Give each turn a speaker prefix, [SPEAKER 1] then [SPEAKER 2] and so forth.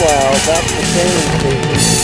[SPEAKER 1] Meanwhile, back to the training station.